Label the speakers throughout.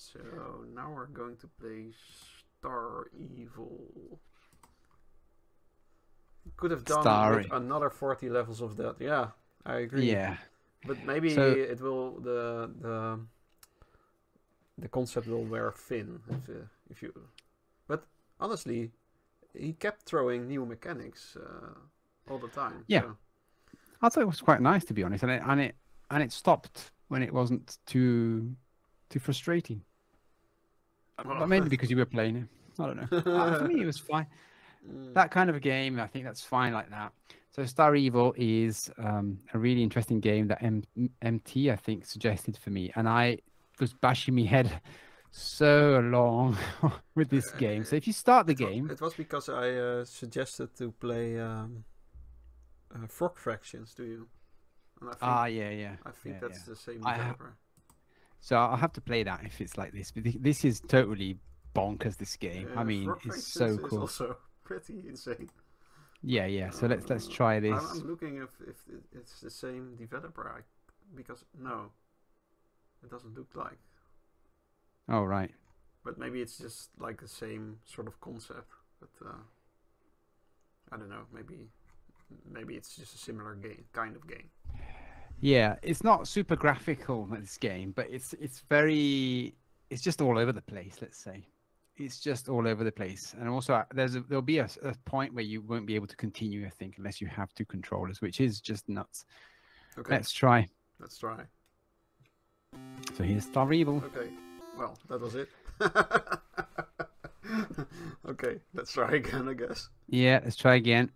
Speaker 1: So now we're going to play Star Evil. Could have done another 40 levels of that. Yeah, I agree.
Speaker 2: Yeah.
Speaker 1: But maybe
Speaker 2: So-
Speaker 1: it will the the the concept will wear thin if uh, if you. But honestly, he kept throwing new mechanics uh, all the time.
Speaker 2: Yeah.
Speaker 1: so-
Speaker 2: I thought it was quite nice to be honest, and it and it and it stopped when it wasn't too too frustrating. But maybe because you were playing it. I don't know. Uh, for me, it was fine. That kind of a game, I think that's fine like that. So Star Evil is um, a really interesting game that M- MT I think suggested for me, and I was bashing my head so long with this game. So if you start the
Speaker 1: It
Speaker 2: game,
Speaker 1: It was because I uh, suggested to play um, uh, Frog Fractions to you. And I think,
Speaker 2: ah yeah yeah,
Speaker 1: I think
Speaker 2: yeah,
Speaker 1: that's
Speaker 2: yeah.
Speaker 1: the same
Speaker 2: I. So I'll have to play that if it's like this. But this is totally bonkers. This game. I
Speaker 1: Uh,
Speaker 2: mean, it's so cool.
Speaker 1: also pretty insane.
Speaker 2: Yeah, yeah. So let's let's try
Speaker 1: I'm,
Speaker 2: this.
Speaker 1: I'm looking if if it's the same developer. I, because no, it doesn't look like.
Speaker 2: Oh right.
Speaker 1: But maybe it's just like the same sort of concept. But uh, I don't know. Maybe maybe it's just a similar game, kind of game.
Speaker 2: Yeah, it's not super graphical this game, but it's it's very it's just all over the place. Let's say it's just all over the place, and also uh, there's a, there'll be a point where you won't be able to continue. I think unless you have two controllers, which is just nuts.
Speaker 1: Okay,
Speaker 2: Let's try.
Speaker 1: let's try.
Speaker 2: So here's Star Evil.
Speaker 1: Okay, well that was it. okay, let's try again. I guess.
Speaker 2: Yeah, let's try again.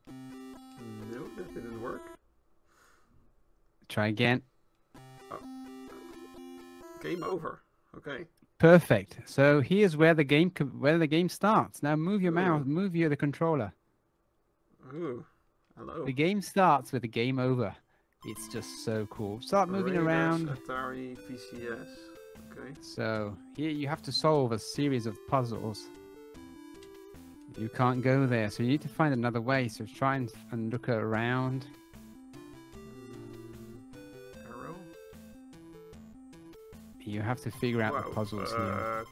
Speaker 2: Try again.
Speaker 1: Uh, game over. Okay.
Speaker 2: Perfect. So here's where the game where the game starts. Now move your
Speaker 1: Ooh.
Speaker 2: mouse, move your the controller.
Speaker 1: Ooh, hello.
Speaker 2: The game starts with the game over. It's just so cool. Start moving
Speaker 1: Raiders,
Speaker 2: around.
Speaker 1: Atari, VCS. Okay.
Speaker 2: So here you have to solve a series of puzzles. You can't go there, so you need to find another way. So try and, and look around. You have to figure out
Speaker 1: wow.
Speaker 2: the puzzles here.
Speaker 1: uh,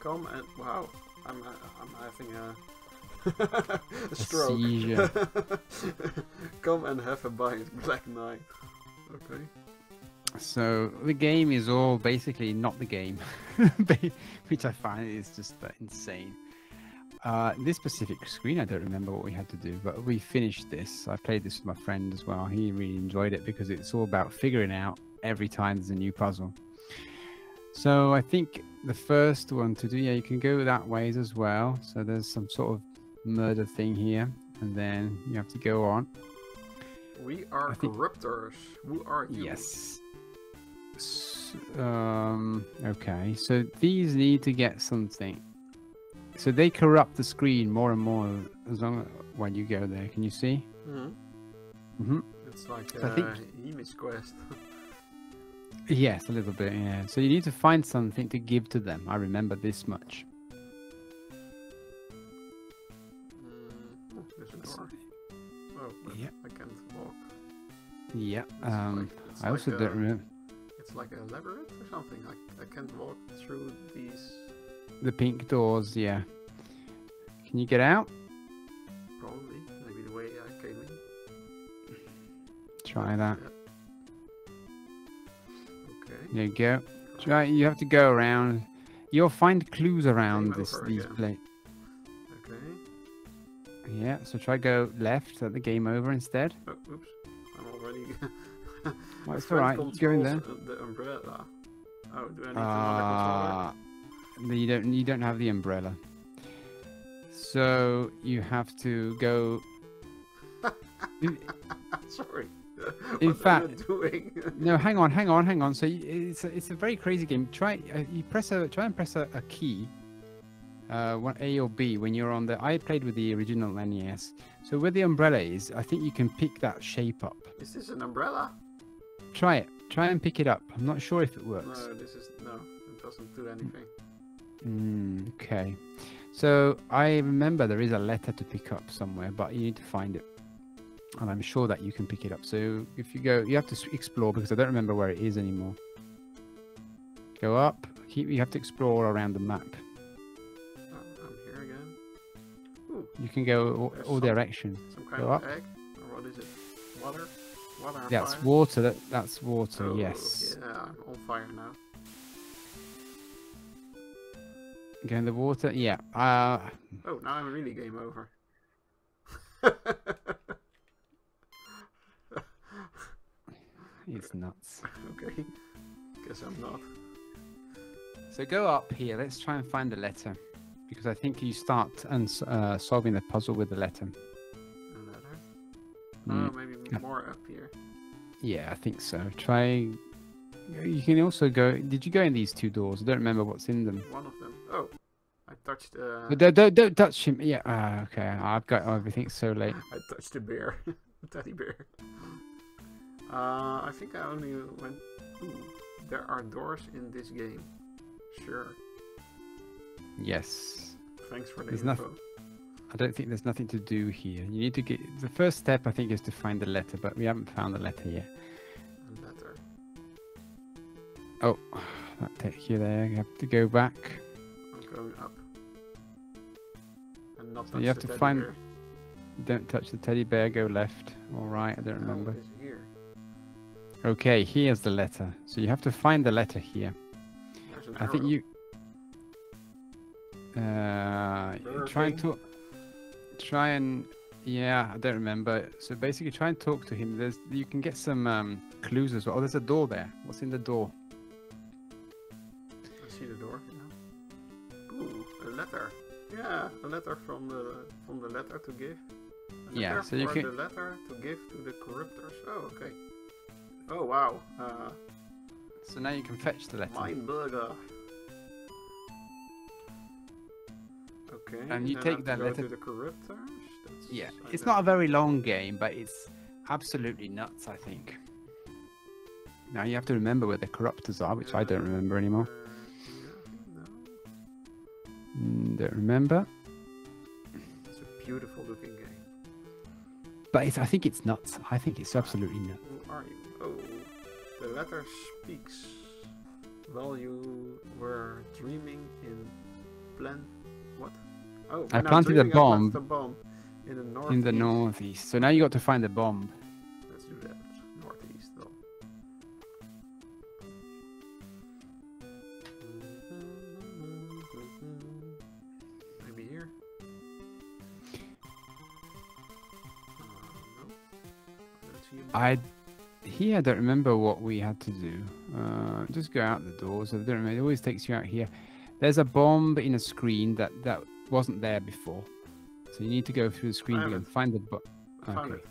Speaker 1: Come and wow, I'm uh, I'm having a, a stroke.
Speaker 2: seizure.
Speaker 1: come and have a bite, Black Knight. Okay.
Speaker 2: So the game is all basically not the game, which I find is just uh, insane. Uh, this specific screen, I don't remember what we had to do, but we finished this. I played this with my friend as well. He really enjoyed it because it's all about figuring out every time there's a new puzzle. So I think the first one to do, yeah, you can go that ways as well. So there's some sort of murder thing here, and then you have to go on.
Speaker 1: We are
Speaker 2: I think-
Speaker 1: corruptors. Who are you?
Speaker 2: Yes. S- Um, okay, so these need to get something. So they corrupt the screen more and more as long when you go there. Can you see?
Speaker 1: hmm
Speaker 2: hmm
Speaker 1: It's like
Speaker 2: I
Speaker 1: a
Speaker 2: think-
Speaker 1: image quest.
Speaker 2: Yes, a little bit. Yeah. So you need to find something to give to them. I remember this much.
Speaker 1: Mm, oh, there's a
Speaker 2: S-
Speaker 1: door. Oh,
Speaker 2: Yeah.
Speaker 1: I can't walk.
Speaker 2: Yeah. Um,
Speaker 1: like-
Speaker 2: I also
Speaker 1: like
Speaker 2: don't
Speaker 1: a-
Speaker 2: remember
Speaker 1: It's like a labyrinth or something. I, I can't walk through these.
Speaker 2: the pink doors. Yeah. Can you get out?
Speaker 1: Probably. Maybe the way I came in.
Speaker 2: Try that.
Speaker 1: Yeah.
Speaker 2: There you go. Try. You have to go around. You'll find clues around this these
Speaker 1: again.
Speaker 2: pla-
Speaker 1: Okay.
Speaker 2: Yeah. So try go left at the game over instead.
Speaker 1: Oh, oops. I'm already.
Speaker 2: Well, it's
Speaker 1: friend
Speaker 2: alright, go in there.
Speaker 1: uh, The umbrella. Oh, do I need
Speaker 2: Ah, you don't you don't have the umbrella. So you have to go.
Speaker 1: Sorry.
Speaker 2: in fact- no, hang on, hang on, hang on. So you, it's a, it's a very crazy game. Try uh, you press a try and press a, a key. Uh, one A or B when you're on the. I played with the original NES. So where the umbrella is, I think you can pick that shape up.
Speaker 1: This is this an umbrella?
Speaker 2: Try it. Try and pick it up. I'm not sure if it works.
Speaker 1: No, this is no. It doesn't do anything.
Speaker 2: Mm, okay. So I remember there is a letter to pick up somewhere, but you need to find it. And I'm sure that you can pick it up. So if you go, you have to explore because I don't remember where it is anymore. Go up. keep you have to explore around the map.
Speaker 1: Oh, I'm here again. Ooh,
Speaker 2: You can go all,
Speaker 1: There's
Speaker 2: all
Speaker 1: some-
Speaker 2: directions.
Speaker 1: some kind
Speaker 2: Go
Speaker 1: of
Speaker 2: up.
Speaker 1: egg? Or what is it? Water? Water
Speaker 2: That's
Speaker 1: fire?
Speaker 2: water. That, that's water.
Speaker 1: Oh,
Speaker 2: yes.
Speaker 1: Yeah, I'm on fire now.
Speaker 2: Go in the water. Yeah. Uh,
Speaker 1: Oh, now I'm really game over.
Speaker 2: it's nuts.
Speaker 1: okay. Guess I'm not.
Speaker 2: So go up here. Let's try and find the letter, because I think you start and uh, solving the puzzle with the letter.
Speaker 1: Another.
Speaker 2: Mm.
Speaker 1: Oh, maybe
Speaker 2: Yeah.
Speaker 1: more up here.
Speaker 2: Yeah, I think so. Try. You can also go. Did you go in these two doors? I don't remember what's in them.
Speaker 1: One of them. Oh, I touched. Uh,
Speaker 2: But don't, don't, don't touch him. Yeah. Uh, okay. I've got everything so late.
Speaker 1: I touched a bear, the teddy bear. Uh, I think I only went. Ooh, there are doors in this game. Sure.
Speaker 2: Yes.
Speaker 1: Thanks for the
Speaker 2: There's
Speaker 1: info.
Speaker 2: noth- I don't think there's nothing to do here. You need to get the first step. I think is to find the letter, but we haven't found the letter yet.
Speaker 1: A letter.
Speaker 2: Oh, that takes you there. You have to go back.
Speaker 1: I'm going up. And not
Speaker 2: So you have to find-
Speaker 1: bear.
Speaker 2: Don't touch the teddy bear. Go left. All right. I don't remember.
Speaker 1: here.
Speaker 2: Okay. Here's the letter. So you have to find the letter here. I think you. Uh,
Speaker 1: Burger
Speaker 2: try and Try and yeah, I don't remember. So basically, try and talk to him. There's you can get some um, clues as well. Oh, there's a door there. What's in the door?
Speaker 1: I see the door. Yeah. Ooh, a letter. Yeah, a letter from the from the letter to give. A
Speaker 2: Yeah, so you can-
Speaker 1: the letter to give to the corruptors. Oh, okay. Oh wow. Uh,
Speaker 2: So now you can fetch the letter.
Speaker 1: Mind burger. Okay.
Speaker 2: And you take that letter-
Speaker 1: to the corruptors. That's,
Speaker 2: Yeah,
Speaker 1: I
Speaker 2: it's
Speaker 1: don't-
Speaker 2: a very long game, but it's absolutely nuts. I think. Now you have to remember where the corruptors are, which I don't remember anymore.
Speaker 1: Yeah, no.
Speaker 2: Mm, don't remember.
Speaker 1: It's a beautiful looking game.
Speaker 2: But it's, I think it's nuts. I think it's absolutely nuts.
Speaker 1: Who are you? Oh, the letter speaks. While you were dreaming in plan. What? Oh,
Speaker 2: I planted a
Speaker 1: dreaming, I
Speaker 2: bomb
Speaker 1: bomb in the north.
Speaker 2: In the northeast. So now you got to find the bomb.
Speaker 1: Let's do that. Northeast though. Maybe here. I don't see a
Speaker 2: I here I don't remember what we had to do. Uh, just go out the doors. I don't remember. It always takes you out here. There's a bomb in a screen that that wasn't there before. So you need to go through the screen again.
Speaker 1: haven't.
Speaker 2: Find the bo-
Speaker 1: I found
Speaker 2: okay.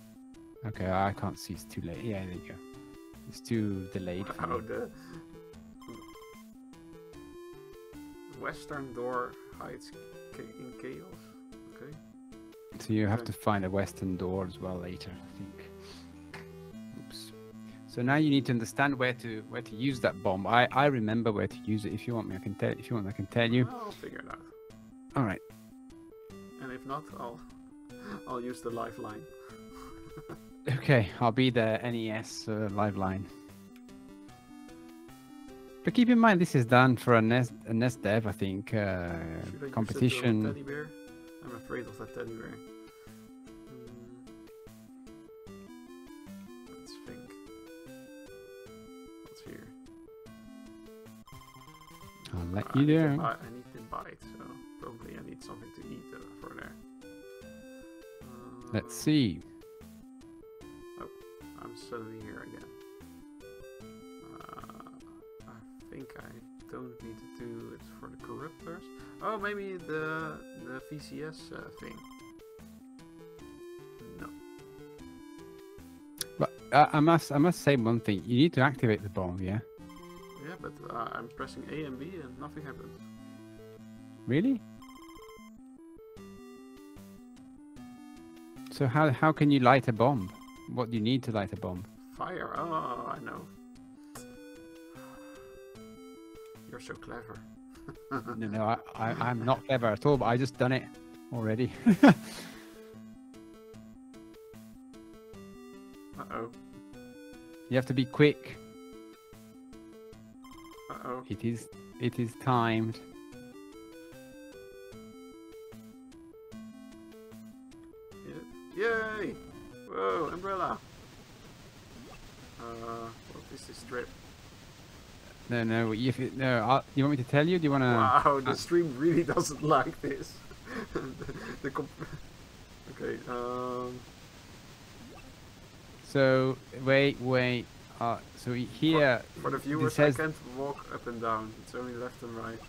Speaker 2: Okay, I can't see. It's too late. Yeah, there you go. It's too delayed. For
Speaker 1: Wow, the western door hides in chaos. Okay.
Speaker 2: So you have
Speaker 1: okay.
Speaker 2: to find a western door as well later. I think. So now you need to understand where to where to use that bomb. I I remember where to use it. If you want me, I can tell. If you want, I can tell you.
Speaker 1: I'll figure it out.
Speaker 2: All right.
Speaker 1: And if not, I'll I'll use the lifeline.
Speaker 2: Okay, I'll be the NES uh, live line. But keep in mind, this is done for a NES, a NES dev, I think, uh,
Speaker 1: I use it on
Speaker 2: competition.
Speaker 1: teddy bear? I'm afraid of that teddy bear.
Speaker 2: I'll let
Speaker 1: I
Speaker 2: you
Speaker 1: need to
Speaker 2: do.
Speaker 1: buy- I need to bite, so probably I need something to eat uh, for there.
Speaker 2: Let's
Speaker 1: Uh,
Speaker 2: see.
Speaker 1: I'm suddenly here again. Uh, I think I don't need to do it for the corruptors. Oh, maybe the the VCS uh, thing. No.
Speaker 2: But uh, I must, I must say one thing. You need to activate the bomb, yeah?
Speaker 1: But uh, I'm pressing A and B and nothing happens.
Speaker 2: Really? So how how can you light a bomb? What do you need to light a bomb?
Speaker 1: Fire. Oh, I know. You're so clever.
Speaker 2: No, no, I, I I'm not clever at all. But I just done it already.
Speaker 1: Uh oh.
Speaker 2: you have to be quick.
Speaker 1: Uh-oh.
Speaker 2: It is. It is timed.
Speaker 1: Yeah. Yay! Whoa, umbrella! Uh, what is this trip?
Speaker 2: No, no. If it, no, i you want me to tell you? Do you want to?
Speaker 1: Wow, the
Speaker 2: uh,
Speaker 1: stream really doesn't like this. the, the okay, um,
Speaker 2: So wait, wait. Uh, so here,
Speaker 1: for the viewers, I can't walk up and down. It's only left and right.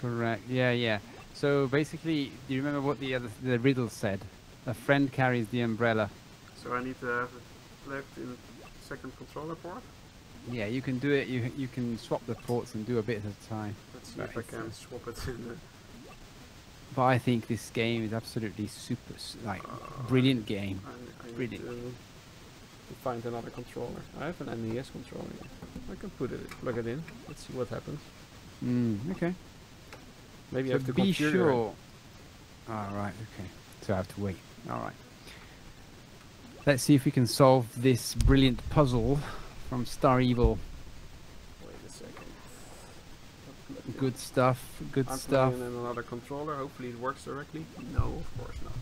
Speaker 2: correct. Yeah, yeah. So basically, do you remember what the other the riddle said? A friend carries the umbrella.
Speaker 1: So I need to have it plugged in second controller port.
Speaker 2: Yeah, you can do it. You you can swap the ports and do a bit at a time.
Speaker 1: Let's see
Speaker 2: Right,
Speaker 1: if I can swap it in the
Speaker 2: But I think this game is absolutely super, like
Speaker 1: Uh,
Speaker 2: brilliant game.
Speaker 1: I, I
Speaker 2: Brilliant.
Speaker 1: To, find another controller. I have an NES controller. I can put it, plug it in. Let's see what happens.
Speaker 2: Mm, okay.
Speaker 1: Maybe
Speaker 2: so
Speaker 1: I have to
Speaker 2: be sure. All right. Okay. So I have to wait. All right. Let's see if we can solve this brilliant puzzle from Star Evil.
Speaker 1: Wait a second. I'll plug it
Speaker 2: Good stuff. Good
Speaker 1: I'm
Speaker 2: stuff.
Speaker 1: in another controller. Hopefully it works directly. No, of course not.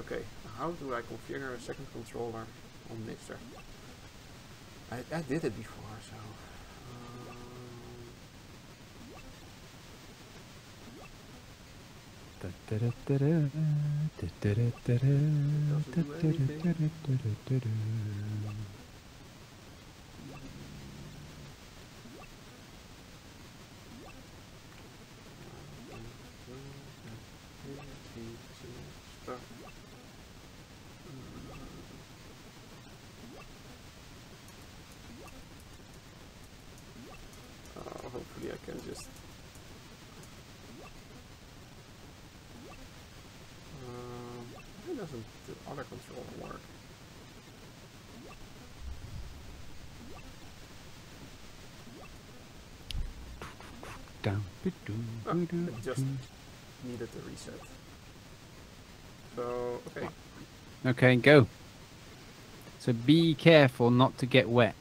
Speaker 1: Okay, how do I configure a second controller on Mixer? I, I did it before, so. Um, stuff. Uh, hopefully I can just. Um, why doesn't the other controller work? Ah, it just needed a reset. So, okay.
Speaker 2: Okay, go. So be careful not to get wet.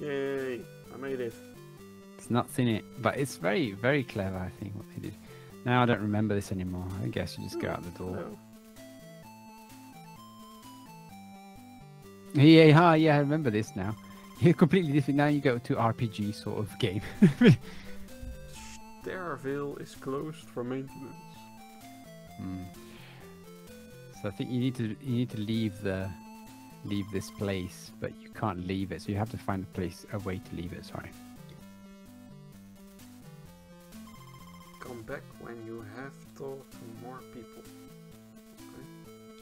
Speaker 1: Yay! I made it.
Speaker 2: It's nuts in it, but it's very, very clever. I think what they did. Now I don't remember this anymore. I guess you just go out the door.
Speaker 1: No.
Speaker 2: Yeah, yeah, yeah, I remember this now. You're completely different. Now you go to RPG sort of game.
Speaker 1: Starville is closed for maintenance.
Speaker 2: Hmm. So I think you need to you need to leave the leave this place, but you can't leave it. So you have to find a place a way to leave it. Sorry.
Speaker 1: Come back when you have talked to more people.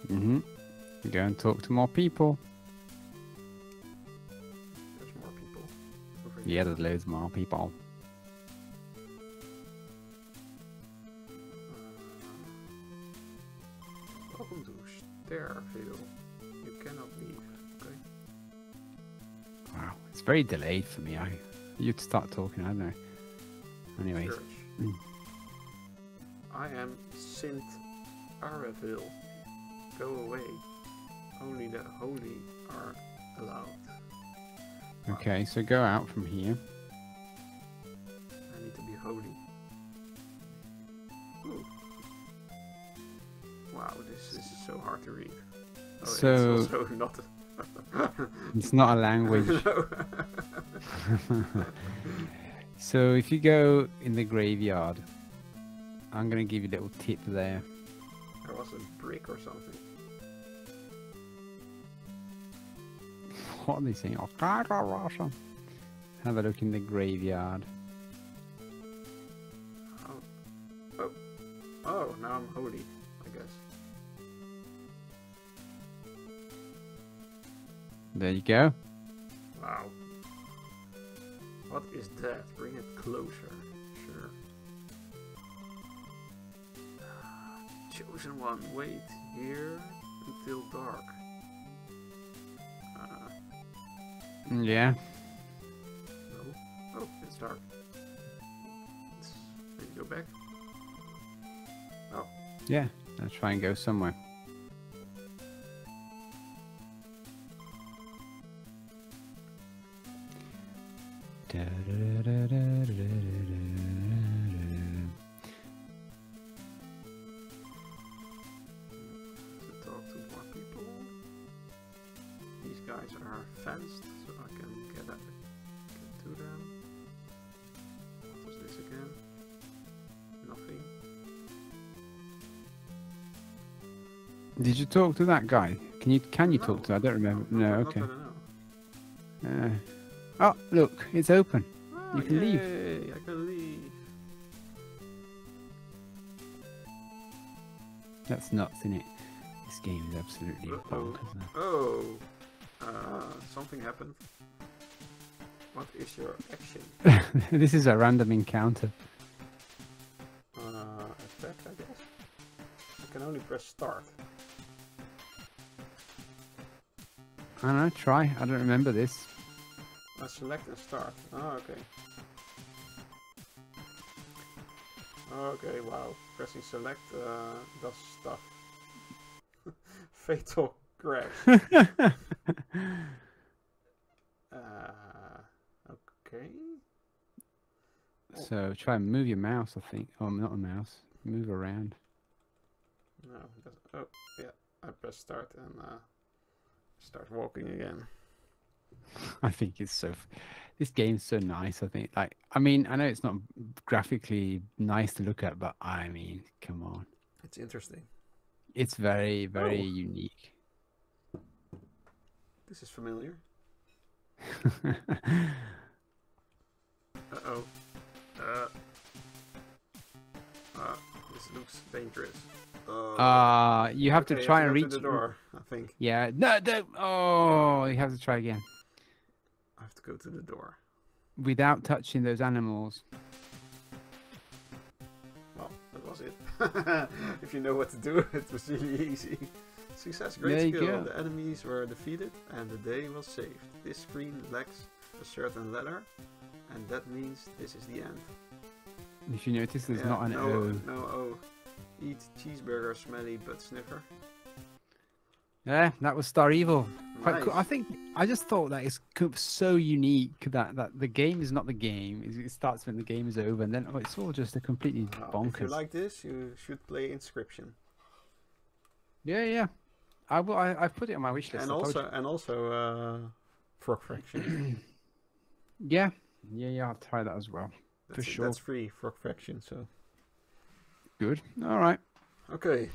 Speaker 2: mm-hmm. You go and talk to more people.
Speaker 1: There's more people.
Speaker 2: Yeah, there's loads more people.
Speaker 1: Uh, welcome to Starville. You cannot leave. Okay.
Speaker 2: Wow, it's very delayed for me. I you'd start talking. I don't know. Anyways,
Speaker 1: Church. I am Sint Araville. Go away. Only the holy are allowed.
Speaker 2: okay. So go out from here.
Speaker 1: I need to be holy. Ooh. Wow, this, this is so hard to read. Oh,
Speaker 2: So-
Speaker 1: it's also not.
Speaker 2: It's not a language. So if you go in the graveyard, I'm gonna give you a little tip there.
Speaker 1: there was a brick or something.
Speaker 2: What are they saying? Oh. Have a look in the graveyard.
Speaker 1: Oh. Oh. Oh, now I'm holy, I guess.
Speaker 2: There you go.
Speaker 1: Wow. What is that? Bring it closer. Chosen one, wait here until dark. Uh,
Speaker 2: Yeah.
Speaker 1: no. Oh, it's dark. Let's maybe go back. Oh.
Speaker 2: Yeah. Let's try and go somewhere.
Speaker 1: Guys are fenced, so I can get, at, get to them. What was this again? Nothing.
Speaker 2: Did you talk to that guy? Can you can you
Speaker 1: No.
Speaker 2: talk to? I don't remember. No, okay.
Speaker 1: that I know.
Speaker 2: Uh, oh, look, it's open.
Speaker 1: Oh,
Speaker 2: You can leave.
Speaker 1: I can leave.
Speaker 2: That's nuts, isn't it? This game is absolutely
Speaker 1: Uh-oh.
Speaker 2: bonkers.
Speaker 1: Oh, uh, something happened. What is your action?
Speaker 2: this is a random encounter.
Speaker 1: Uh, attack, I guess. I can only press start.
Speaker 2: I don't know, try. I don't remember this.
Speaker 1: I select and start. Oh, okay. Okay, wow. Pressing select uh, does stuff. Fatal crash. Uh, okay.
Speaker 2: so try and move your mouse, I think. Oh, not a mouse. Move around.
Speaker 1: No. Oh, yeah. I press start and uh, start walking again.
Speaker 2: I think it's so. f- This game's so nice. I think. Like, I mean, I know it's not graphically nice to look at, but I mean, come on,
Speaker 1: It's interesting.
Speaker 2: it's very, very
Speaker 1: Oh.
Speaker 2: unique.
Speaker 1: This is familiar. Uh oh. Uh. Uh, this looks dangerous. Uh,
Speaker 2: Uh, you have
Speaker 1: okay,
Speaker 2: to try and reach
Speaker 1: the door. I think
Speaker 2: Yeah, no, no. Oh, you have to try again
Speaker 1: I have to go to the door.
Speaker 2: without touching those animals.
Speaker 1: Well, that was it. if you know what to do, it was really easy. Success, great
Speaker 2: There
Speaker 1: skill. The enemies were defeated and the day was saved. This screen lacks a certain letter, and that means this is the end.
Speaker 2: If you notice, there's
Speaker 1: Yeah,
Speaker 2: not an
Speaker 1: no,
Speaker 2: O.
Speaker 1: No O. Eat cheeseburger, smelly butt sniffer.
Speaker 2: Yeah, that was Star Evil. Quite cool. I think I just thought that it's so unique that that the game is not the game. It starts when the game is over, and then oh, it's all just a completely
Speaker 1: Well, If you like this, you should play Inscryption.
Speaker 2: Yeah, yeah. I will. I, I put it on my wish list.
Speaker 1: and
Speaker 2: I
Speaker 1: also, and also, uh, Frog Fraction.
Speaker 2: yeah, yeah, yeah. I'll try that as well.
Speaker 1: That's,
Speaker 2: sure.
Speaker 1: That's free, Frog Fraction. So
Speaker 2: Good. All right.
Speaker 1: okay.